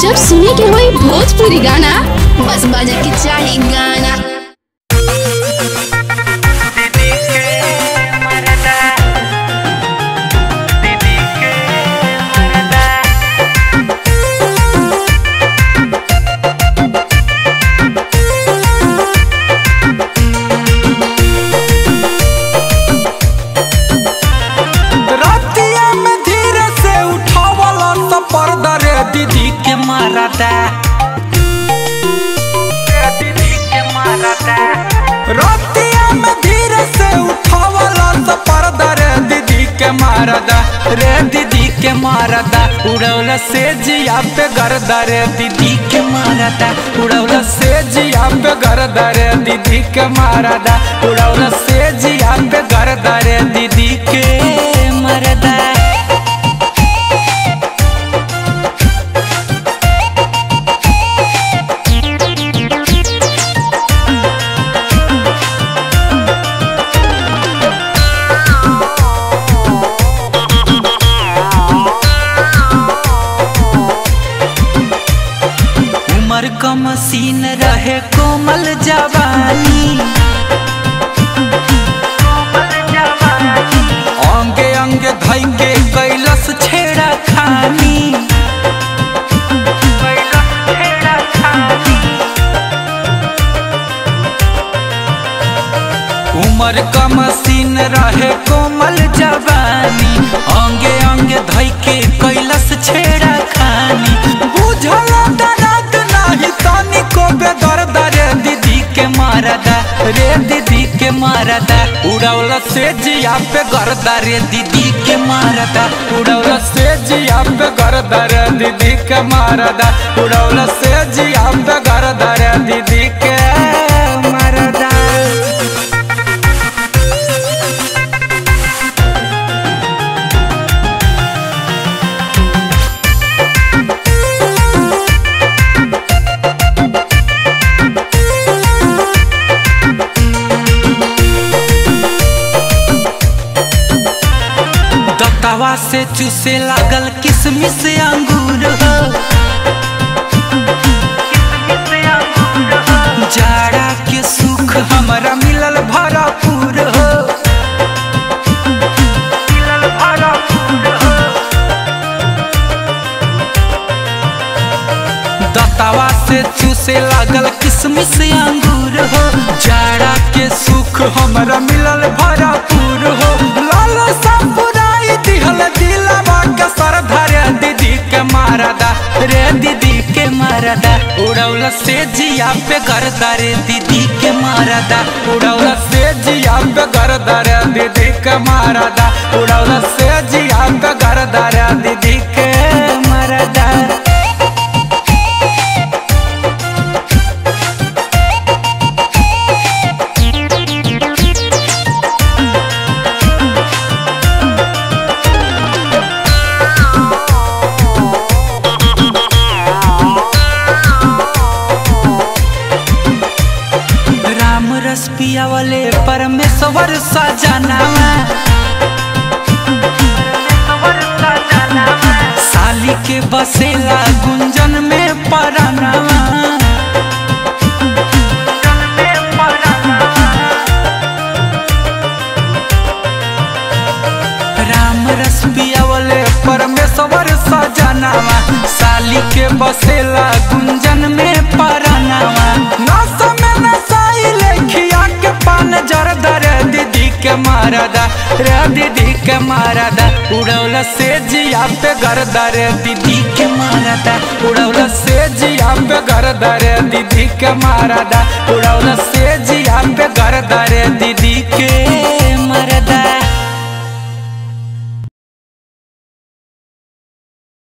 जब सुने के होई भोजपुरी गाना बस बाजा के चाहे गाना। मारदा रे दीदी के मारदा, उड़ौला से जिया पे गरदा रे दीदी के मारदा, उड़ौला से जिया पे गरदा रे दीदी के मारदा, उड़ौला से जिया पे गरदा उमर का मसीन रहे कोमल जवानी। अंगे अंगे धई कैलस छेड़ा खानी। उमर रहे कोमल जवानी। अंगे अंगे धई के कैलस छेड़ा के मारदा रे दीदी के मारदा उड़ौला से जिया पे गर्दा रे दीदी के मारदा उड़ौला से जिया पे गर्दा रे दीदी के मारदा उड़ौला से जिया पे गर्दा रे दीदी के दत्तावा से चूसे लागल किसमिस अंगूर जाड़ा के सुख हमरा मिलल भरपूर हो। दत्तावा से चूसे लागल किसमिस अंगूर जाड़ा के सुख हमारा मिलल भरपूर दिलवा के सर धरे दीदी के मारदा, रे दीदी के मारदा। उड़ौल से जिया पे करदा रे दीदी के मारदा। उड़ौल से जिया पे करदा रे दीदी के मारदा। उड़ौल से जिया पे करदा रे दीदी के परमेश्वर साली के बसेला गुंजन में परनावा राम रस पियावले परमेश्वर सजनावा साली के बसेला गुंजन में परनावा मारदा। रे दीदी के मारदा। उड़ौला से जिया पे घर रे। दीदी के मारदा। उड़ौला से जिया पे घर रे। दीदी के मारदा। उड़ौला से जिया पे घर रे। दीदी